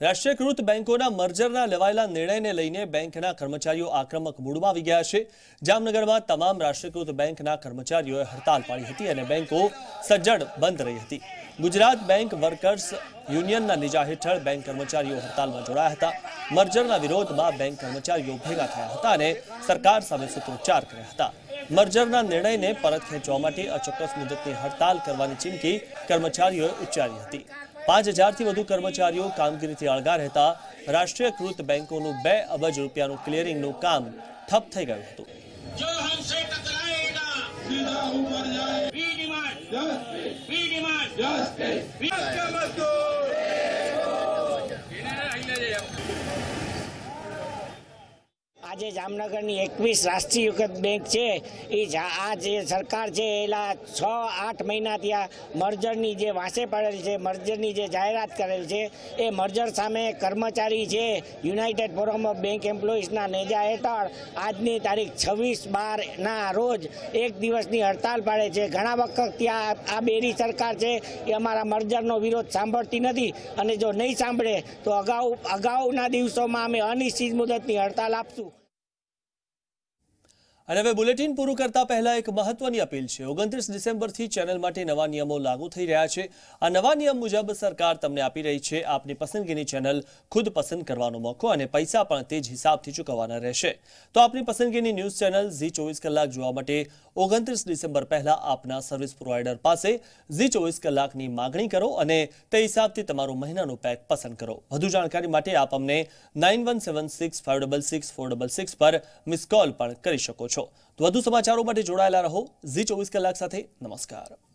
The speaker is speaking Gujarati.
રાષ્ટ્રીયકૃત બેંકોના મર્જરના લેવાયેલા નિર્ણયને લઈને બેંકના કર્મચારીઓ આક્રમક મૂડમાં આવી ગયા છે. જામનગરમાં તમામ રાષ્ટ્રીયકૃત બેંકના કર્મચારીઓએ હડતાલ પાડી હતી અને બેંકો સજ્જડ બંધ રહી હતી. ગુજરાત બેંક વર્કર્સ યુનિયનના નેજા હેઠળ બેંક કર્મચારીઓ હડતાલમાં જોડાયા હતા. મર્જરના વિરોધમાં બેંક કર્મચારીઓ ભેગા થયા હતા અને સરકાર સામે સૂત્રોચ્ચાર કર્યા હતા. મર્જરના નિર્ણયને પરત ખેંચવા માટે અચોક્કસ મુદતની હડતાલ કરવાની ચીમકી કર્મચારીઓએ ઉચ્ચારી હતી. પાંચ હજારથી વધુ કર્મચારીઓ કામગીરીથી અળગા રહેતા રાષ્ટ્રીયકૃત બેંકોનું બે અબજ રૂપિયાનું ક્લિયરિંગનું કામ ઠપ થઈ ગયું હતું. We demand. We demand. આજે જામનગરની એકવીસ રાષ્ટ્રીયકૃત બેંક છે. એ આ જે સરકાર છે, એલા છ, આઠ મહિનાથી આ મર્જરની જે વાંસે પડેલ છે, મર્જરની જે જાહેરાત કરેલ છે, એ મર્જર સામે કર્મચારી છે, યુનાઇટેડ ફોરમ ઓફ બેંક એમ્પ્લોઈઝના નેજા હેઠળ આજની તારીખ છવ્વીસ બારના રોજ એક દિવસની હડતાલ પાડે છે. ઘણા વખત આ આ બેરી સરકાર છે, એ અમારા મર્જરનો વિરોધ સાંભળતી નથી અને જો નહીં સાંભળે તો અગાઉ, અગાઉના દિવસોમાં અમે અનિશ્ચિત મુદતની હડતાલ આપશું. અને હવે બુલેટિન પૂરું કરતા પહેલા એક મહત્વની અપીલ છે. ઓગણત્રીસ ડિસેમ્બરથી ચેનલ માટે નવા નિયમો લાગુ થઈ રહ્યા છે. આ નવા નિયમ મુજબ સરકાર તમને આપી રહી છે આપની પસંદગીની ચેનલ ખુદ પસંદ કરવાનો મોકો અને પૈસા પણ તે જ હિસાબથી ચૂકવવાના રહેશે. તો આપની પસંદગીની ન્યૂઝ ચેનલ ઝી ચોવીસ કલાક જોવા માટે ઓગણત્રીસ ડિસેમ્બર પહેલા આપના સર્વિસ પ્રોવાઈડર પાસે ઝી ચોવીસ કલાકની માગણી કરો અને તે હિસાબથી તમારું મહિનાનું પેક પસંદ કરો. વધુ જાણકારી માટે આપ અમને નાઇન પર મિસ કોલ પણ કરી શકો છો. તો વધુ સમાચારો માટે જોડાયેલા રહો ઝી ચોવીસ કલાક સાથે. નમસ્કાર.